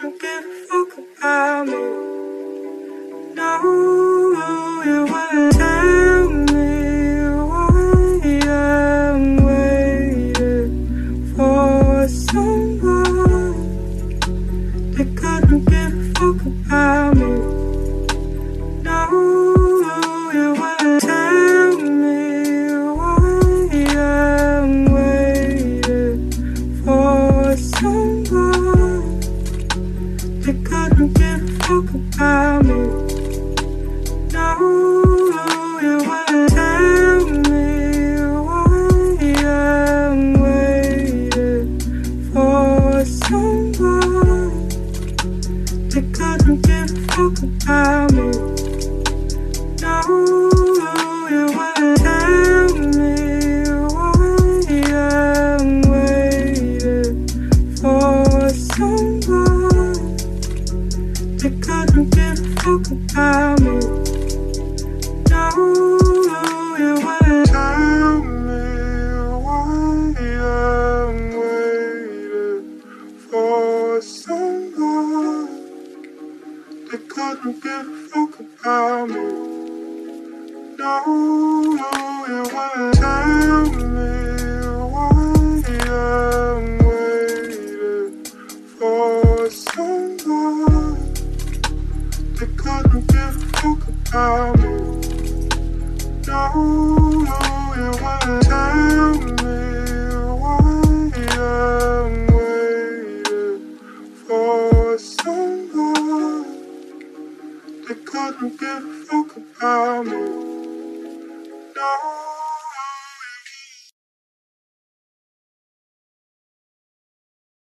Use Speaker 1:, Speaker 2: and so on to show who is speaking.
Speaker 1: Don't give a fuck about me. They couldn't give a fuck about me. No, you wouldn't tell me why I'm waiting for someone. They couldn't give a fuck about me. No. for someone they couldn't give a fuck about me. No, no, you wouldn't. Tell me why I'm waiting for someone. They couldn't give a fuck about me. No. That couldn't give a fuck about me. No, you wanna tell me why I'm waiting for someone that couldn't give.